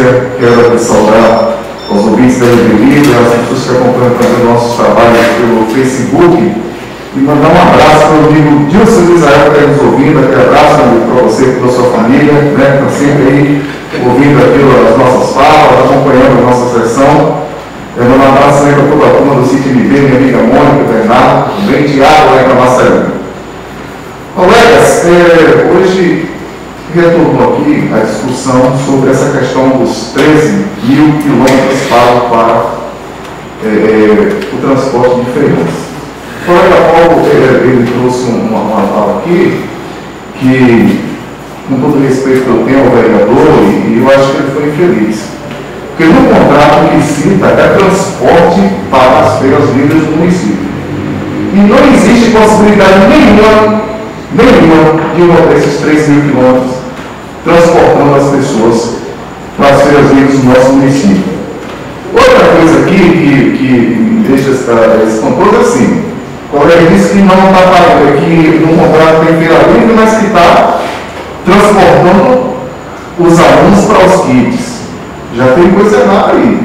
Quero aqui saudar os ouvintes da Livre as pessoas que acompanham também nossos trabalhos pelo Facebook. E mandar um abraço para o amigo Dilson Israel que está nos ouvindo. Aquele abraço para você e para a sua família, né, que está sempre aí ouvindo aqui as nossas falas, acompanhando a nossa sessão. Eu mando um abraço também para toda a turma do Sítio minha amiga Mônica, Bernardo, bem Tiago lá em Camaçarina. Colegas, é, hoje retornou aqui a discussão sobre essa questão dos 13 mil quilômetros para é, é, o transporte de feirantes. O colega Paulo é, ele trouxe uma, fala aqui que, com todo respeito que eu tenho ao vereador, e, eu acho que ele foi infeliz. Porque no contrato ele cita é transporte para as feiras livres do município. E não existe possibilidade nenhuma, nenhuma de uma desses 3 mil quilômetros transportando as pessoas para as feiras livres do nosso município. Outra coisa aqui que, que me deixa espantoso é assim, o colega disse que não está pagando, que no contrato tem feira livre, mas que está transportando os alunos para os kits. Já tem coisa errada aí.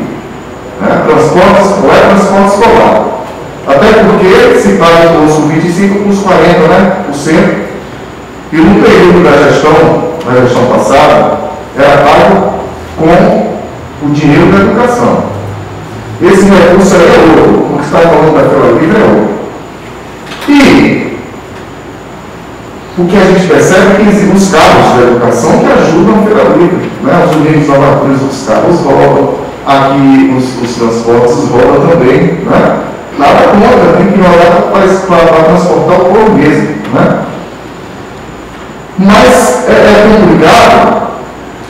Né? Transporte escolar é transporte escolar. Até porque se paga o curso 25 com os 40, né? Por cento. E no período da gestão na gestão passada, era pago com o dinheiro da educação. Esse recurso aí é outro, o que está falando da Feira Livre é outro. E o que a gente percebe é que existem os carros da educação que ajudam a Feira Livre. Né? Os meninos laboratórios dos carros rodam, aqui os, os transportes rodam também. Né? Nada contra, tem que olhar para transportar o povo mesmo. Né? Mas é, é, complicado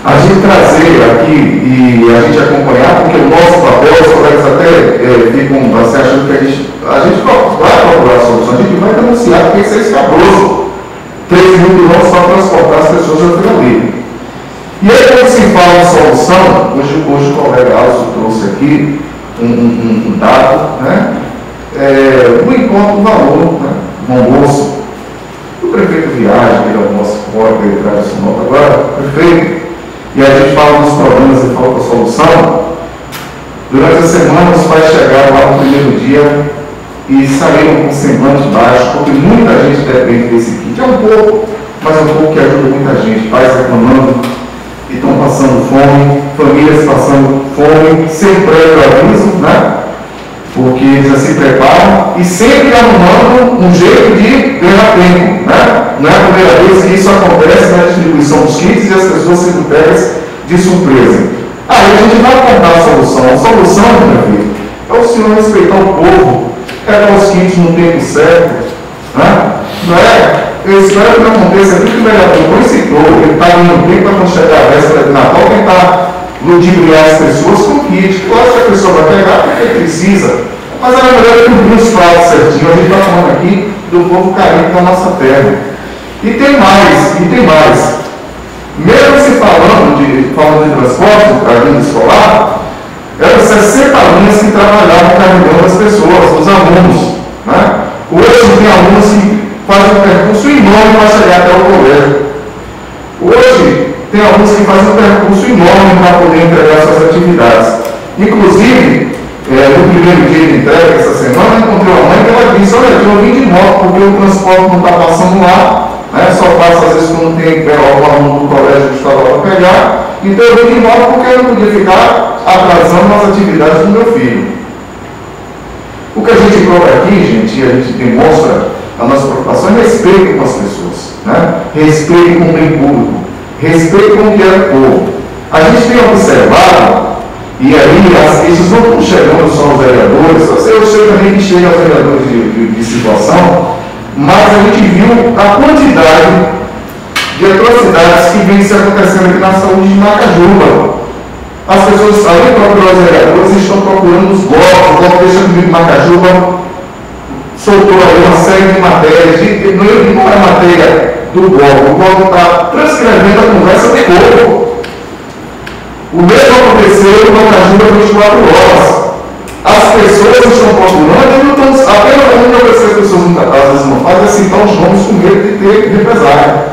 a gente trazer aqui e a gente acompanhar, porque o nosso papel, os colegas até é, ficam assim, achando que a gente, a gente vai procurar a solução, a gente vai denunciar, porque isso é escabroso. 3 mil quilômetros para transportar as pessoas da Feira Livre. E aí, quando se fala em solução, hoje, hoje o colega Alcio trouxe aqui um, um, um dado, né? É, o encontro do valor, né? bom o prefeito viaja, ele é o nosso órgão tradicional agora, prefeito, e a gente fala dos problemas e falta solução. Durante a semana, os pais chegaram lá no primeiro dia e saíram com semblante baixo, porque muita gente depende desse kit. É um pouco, mas é um pouco que ajuda muita gente. Pais reclamando e estão passando fome, famílias passando fome, sem prévio aviso, né? Porque eles já se preparam e sempre arrumando um jeito de ganhar tempo. Né? Não é a primeira vez que isso acontece na distribuição dos kits e as pessoas se pegam de surpresa. Aí a gente vai contar a solução. A solução, meu filho, é o senhor respeitar o povo, pegar os kits no tempo certo. Né? Não é? Eu espero que não aconteça aquilo que o vereador citou, ele está indo tempo para não chegar a véspera de Natal, tentar ludibriar as pessoas com kit. Claro que a pessoa vai pegar porque precisa, mas ela é melhor cumprir os prazos certinho. A gente está falando aqui do povo carente da nossa terra. E tem mais, e tem mais. Mesmo se falando de, falando de transporte, vida escolar, eram 60 alunos que trabalhavam carregando as pessoas, os alunos. Né? Hoje tem alunos que fazem um percurso enorme para chegar até o colégio. Hoje, tem alguns que fazem um percurso enorme para poder entregar suas atividades. Inclusive, é, no primeiro dia de entrega, essa semana, encontrei uma mãe que ela disse, olha, eu vim de moto porque o transporte não está passando lá, né, só passa às vezes quando tem algum aluno do colégio estadual para pegar, então eu vim de moto porque eu não podia ficar atrasando as atividades do meu filho. O que a gente prova aqui, gente, e a gente demonstra a nossa preocupação é respeito com as pessoas, né? respeito com o bem público respeito com o que é povo. A gente tem observado, e aí as queixas não chegando só aos vereadores, eu sei também que chega aos vereadores de, de, de situação, mas a gente viu a quantidade de atrocidades que vem se acontecendo aqui na saúde de Macajuba. As pessoas, de procurar os vereadores, estão procurando os golpes, o golpe deixa comigo Macajuba soltou aí uma série de matérias, de, não é matéria do Globo. O Globo está transcrevendo a conversa de corpo. O mesmo aconteceu no Ajuda 24 horas. As pessoas estão procurando e não estão. Apenas a única coisa que as pessoas muitas vezes não fazem é citar os nomes com medo de ter represália.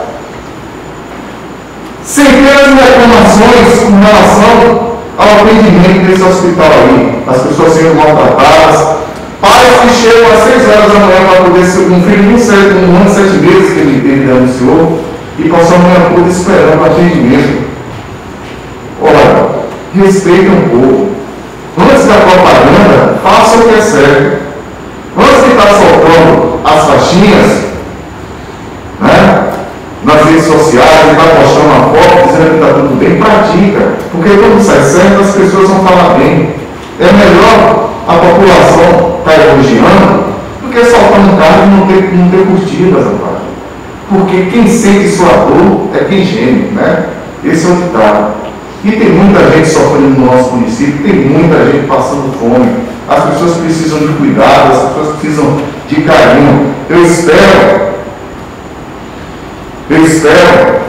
Centenas de reclamações com relação ao atendimento desse hospital aí. As pessoas sendo maltratadas. Pais que chegam às 6 horas da manhã para poder ser um filho de um, ano, sete meses que ele, ele denunciou e passou a manhã toda esperando o atendimento. Olha, respeita um pouco. Antes da propaganda, faça o que é certo. Antes de estar soltando as faixinhas, né, nas redes sociais, está postando uma foto dizendo que está tudo bem, pratica. Porque quando sai certo, as pessoas vão falar bem. É melhor a população estar tá elogiando do que soltar um carro e não ter, não ter curtido essa página. Porque quem sente sua dor é quem geme, né? Esse é o ditado. E tem muita gente sofrendo no nosso município, tem muita gente passando fome. As pessoas precisam de cuidado, as pessoas precisam de carinho. Eu espero, eu espero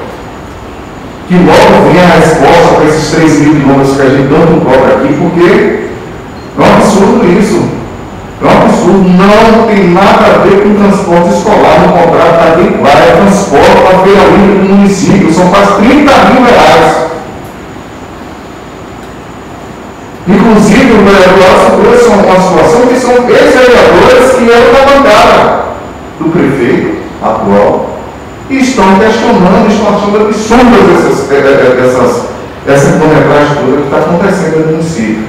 que logo venha a resposta para esses 3 mil quilômetros que a gente tanto cobra aqui, porque é um absurdo isso. É um absurdo. Não tem nada a ver com transporte escolar no contrato está bem claro. É transporte para a feira livre do município. São quase 30 mil reais. Inclusive, o vereador trouxe uma situação que são ex-vereadores que eram da bancada do prefeito atual e estão questionando, estão achando absurdas essas, eh, eh, eh, essas, essa quilometragem toda que está acontecendo no município.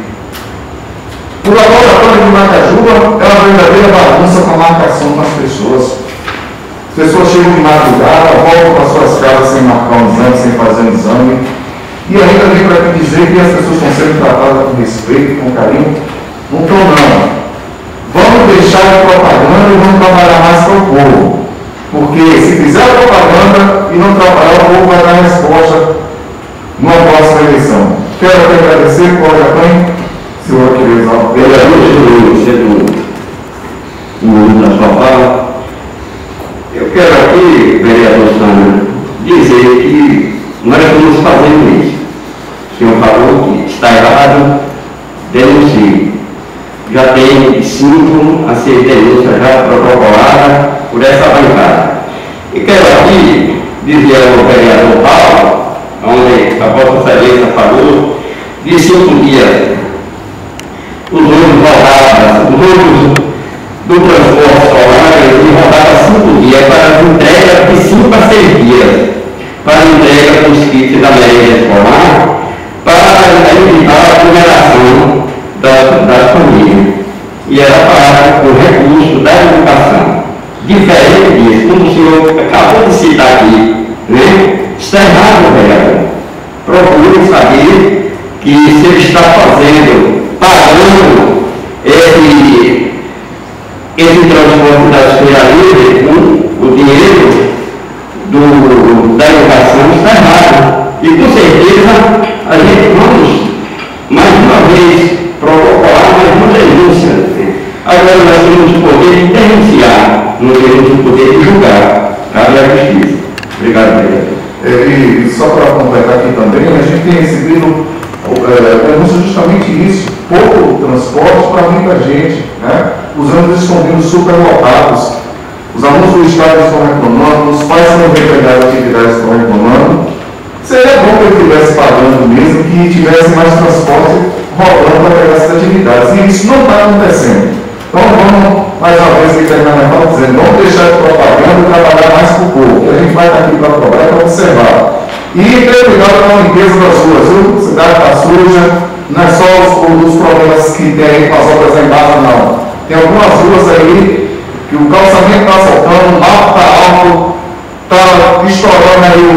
O laboratório de Macajuba é uma verdadeira bagunça com a marcação com as pessoas. As pessoas chegam de madrugada, voltam para suas casas sem marcar um exame, sem fazer um exame e ainda vem para me dizer que as pessoas estão sendo tratadas com respeito, com carinho. Não estão não. Vamos deixar a propaganda e vamos trabalhar mais para o povo. Porque se fizer a propaganda e não trabalhar, o povo vai dar resposta numa próxima eleição. Quero aqui agradecer, Cláudia Apanho, senhor Quirezal. Vereador, sendo um minuto da sua fala, eu quero aqui, vereador Sandro, dizer que nós estamos fazendo isso. O senhor falou que está errado, denuncie. Já tem cinco a ser denúncia já protocolada por essa bancada. E quero aqui dizer ao vereador Paulo, onde a Vossa Excelência falou, de cinco dias. Os ônibus rodavam, os ônibus do transporte escolar, eles rodavam cinco dias para entrega de cinco a seis dias, para entrega dos kits da merenda escolar para evitar a aglomeração das, das famílias. E era para o recurso da educação. Diferente disso, como o senhor acabou de citar aqui, né? está errado, vereador. Procure saber que se ele está fazendo, pagando esse, esse transporte das feiras livres com o dinheiro do, vez, protocolar mais uma denúncia. Agora nós temos o poder de denunciar, não temos o poder de julgar. Cabe à justiça. Obrigado, vereador. É, e só para completar aqui também, a gente tem recebido é, justamente isso, pouco transporte para muita gente, né? os ônibus estão vindo superlotados, os alunos do Estado estão reclamando, os pais que não pegar atividades estão reclamando, Seria bom que ele estivesse pagando mesmo, que tivesse mais transporte rolando essas atividades. E isso não está acontecendo. Então vamos, mais uma vez, que terminar minha fala dizendo, vamos deixar de propaganda e trabalhar mais para o povo. A gente vai estar aqui para cobrar para observar. E ter cuidado com a limpeza das ruas, viu? Cidade está suja, não é só os, os problemas que tem aí com as obras aí embaixo, não. Tem algumas ruas aí que o calçamento está soltando, o mato está alto, está estourando aí o,